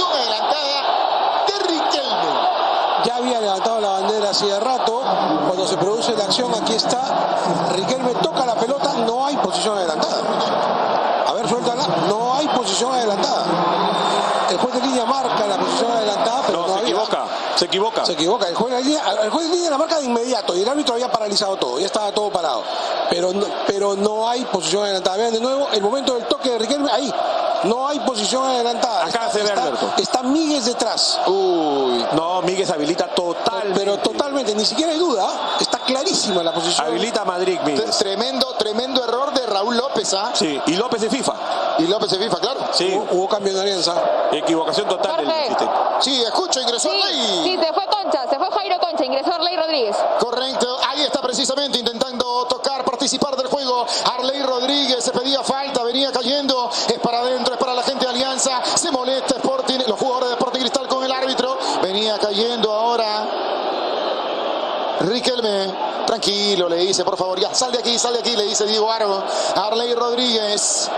posición adelantada de Riquelme. Ya había levantado la bandera hacía rato. Cuando se produce la acción, aquí está. Riquelme toca la pelota, no hay posición adelantada. A ver, suéltala. No hay posición adelantada. El juez de línea marca la posición adelantada, pero no, se equivoca. Se equivoca. Se equivoca. El juez, de línea, el juez de línea la marca de inmediato y el árbitro había paralizado todo, ya estaba todo parado. Pero no, pero no hay posición adelantada. Vean de nuevo el momento del toque de Riquelme. Ahí, no hay posición adelantada. Acá Está- se ve, está- Alberto. Está Míguez detrás. Uy, no, Miguel se habilita total. Pero totalmente, ni siquiera hay duda. ¿ah? Está clarísima la posición. Habilita Madrid, Miguel. Tremendo, tremendo error de Raúl López, ¿ah? Sí, y López de FIFA. Y López de FIFA, claro. Sí, Hubo, hubo cambio de alianza. equivocación total del asistente. Sí, escucho, ingresó Sí, Arley. sí, se fue Concha, se fue Jairo Concha, ingresó Arley Rodríguez. Correcto, ahí está precisamente intentando tocar, participar Rodríguez se pedía falta, venía cayendo, es para adentro, es para la gente de Alianza. Se molesta Sporting, los jugadores de Sporting Cristal con el árbitro. Venía cayendo ahora. Riquelme, tranquilo, le dice, por favor, ya sal de aquí, sal de aquí, le dice Diego Aro. Arley Rodríguez.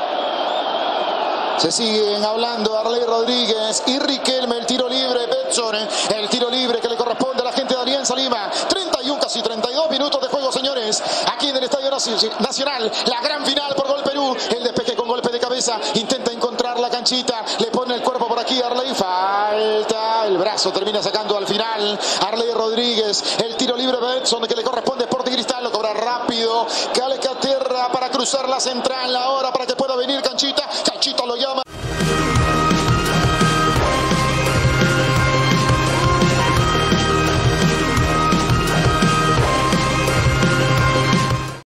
Se siguen hablando Arley Rodríguez y Riquelme, el tiro libre, Betson, el tiro libre que le corresponde a la gente de Alianza Lima. 31, casi 32 minutos de juego, señores. Aquí en el Estadio Naci- Nacional, la gran final por gol Perú. El despeje con golpe de cabeza, intenta encontrar la canchita, le pone el cuerpo por aquí, Arley. Falta, el brazo termina sacando al final. Arley Rodríguez, el tiro libre, Betson, que le corresponde Sporting Cristal, lo cobra rápido. Cale Caterra para cruzar la central. Ahora para que pueda venir Canchita. Canchita lo llama